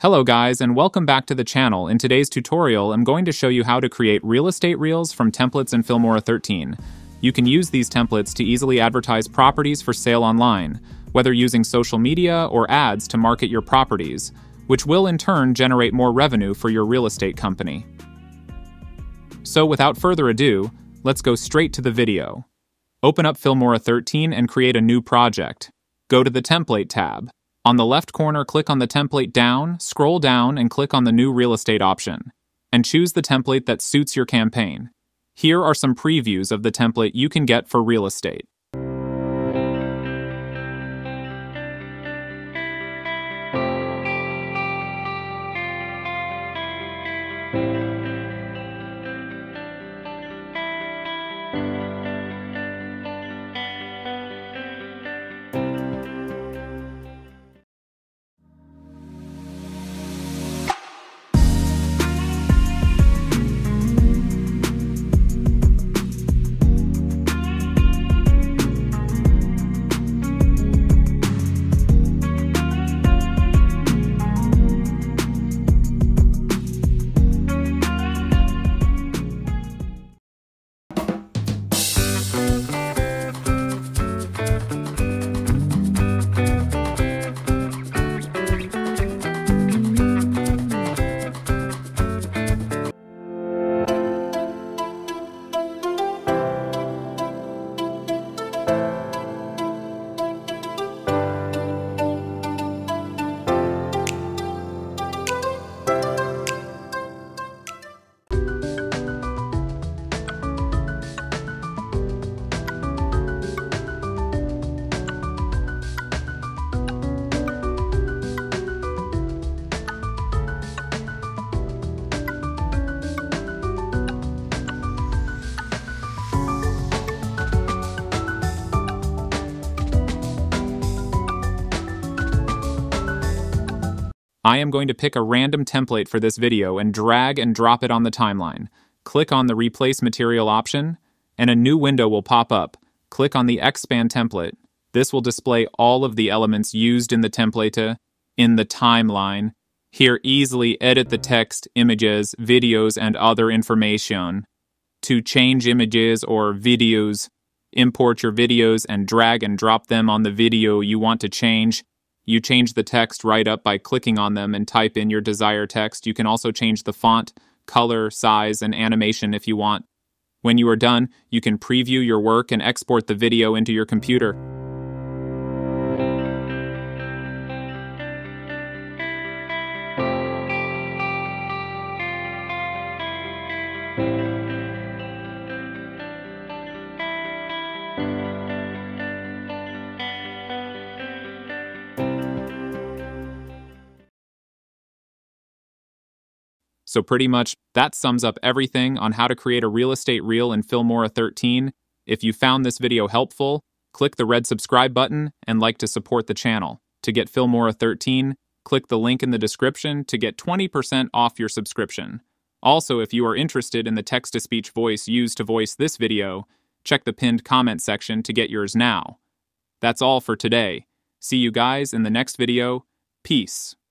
Hello guys and welcome back to the channel. In today's tutorial, I'm going to show you how to create real estate reels from templates in Filmora 13. You can use these templates to easily advertise properties for sale online, whether using social media or ads to market your properties, which will in turn generate more revenue for your real estate company. So without further ado, let's go straight to the video. Open up Filmora 13 and create a new project. Go to the Template tab. On the left corner, click on the template down, scroll down, and click on the new real estate option. And choose the template that suits your campaign. Here are some previews of the template you can get for real estate. I am going to pick a random template for this video and drag and drop it on the timeline. Click on the Replace Material option, and a new window will pop up. Click on the Expand template. This will display all of the elements used in the template in the timeline. Here, easily edit the text, images, videos, and other information. To change images or videos, import your videos and drag and drop them on the video you want to change. You change the text right up by clicking on them and type in your desired text. You can also change the font, color, size, and animation if you want. When you are done, you can preview your work and export the video into your computer. So, pretty much that sums up everything on how to create a real estate reel in Filmora 13. If you found this video helpful, click the red subscribe button and like to support the channel. To get Filmora 13, click the link in the description to get 20% off your subscription. Also, if you are interested in the text to speech voice used to voice this video, check the pinned comment section to get yours now. That's all for today. See you guys in the next video. Peace.